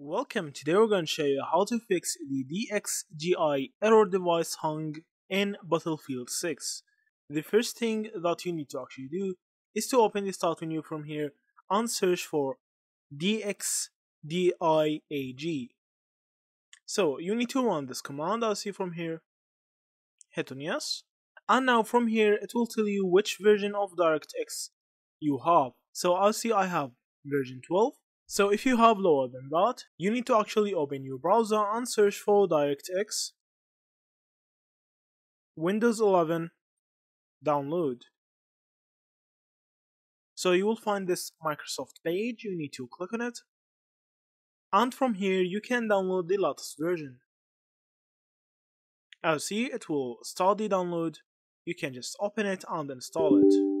Welcome, today we're going to show you how to fix the DXGI error device hung in Battlefield 6. The first thing that you need to actually do is to open the start menu from here and search for DXDIAG. So you need to run this command I'll see from here, hit on yes, and now from here it will tell you which version of DirectX you have. So I'll see I have version 12 so if you have lower than that, you need to actually open your browser and search for DirectX Windows 11 download. So you will find this Microsoft page, you need to click on it. And from here you can download the latest version. As you see, it will start the download. You can just open it and install it.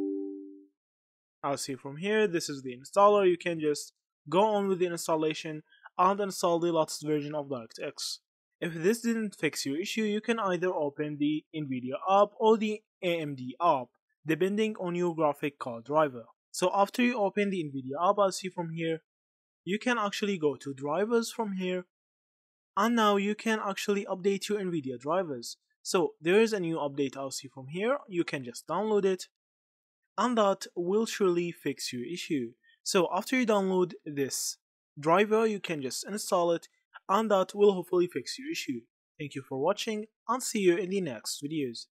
As see from here, this is the installer. You can just go on with the installation and install the latest version of DirectX. If this didn't fix your issue, you can either open the NVIDIA app or the AMD app, depending on your graphic card driver. So after you open the NVIDIA app, as see from here, you can actually go to drivers from here, and now you can actually update your NVIDIA drivers. So there is a new update I'll see from here, you can just download it, and that will surely fix your issue. So after you download this driver, you can just install it and that will hopefully fix your issue. Thank you for watching and see you in the next videos.